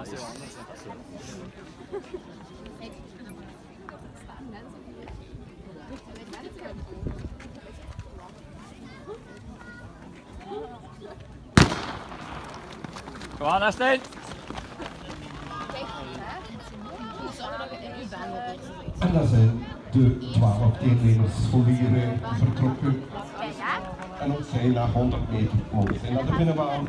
Kom aan, Estijn. En dan zijn de twaalf deelnemers scholieren vertrokken. En ook zij na 100 meter mogen zijn naar de binnenbaan.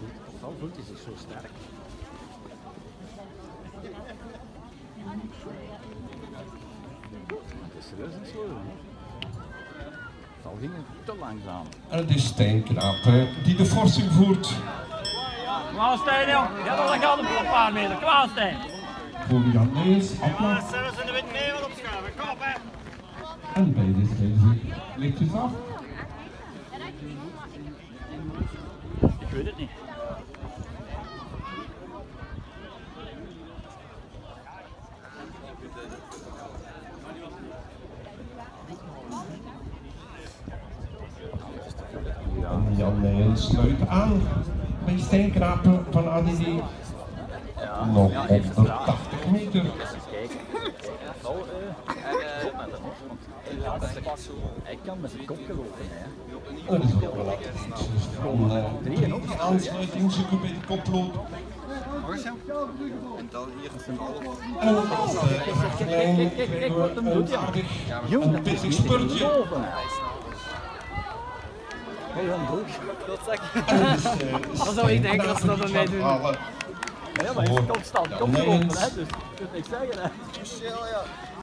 ja? Vooral voelt hij zich zo sterk. Het is serieus aan het sleuren. hè? Het al ging het te langzaam. En het is Stijn die de forsing voert Kom aan, Stijn, jong. Ja, dan gaat het op een paar meter. Kom aan, Stijn. voor Jan Nees, Atlas. in de wind mee wat opschuiven. Kom op, hè. En beide schrijven zich lichtjes af. Weet het niet. Jan Nijens sluit aan bij Steenkrapen van ADD. Nog 180 meter. Met hem, hij kan met zijn kop gelopen. Hè. Dat is ook wel actief. Dus drie aansluiting zoeken bij de koploop. En als de klein krijgen we een aardig Jong, een dat is pittig spurtje. Hey, Jan Broek. Dan zou ik denken dat ze dat aan mij doen. Ja, maar hij is constant Nijens. hè, dus je kunt niks zeggen. Hè.